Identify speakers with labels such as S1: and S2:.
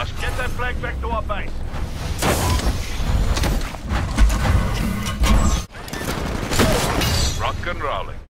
S1: Nice. Get that flag back to our base. Rock and rolling.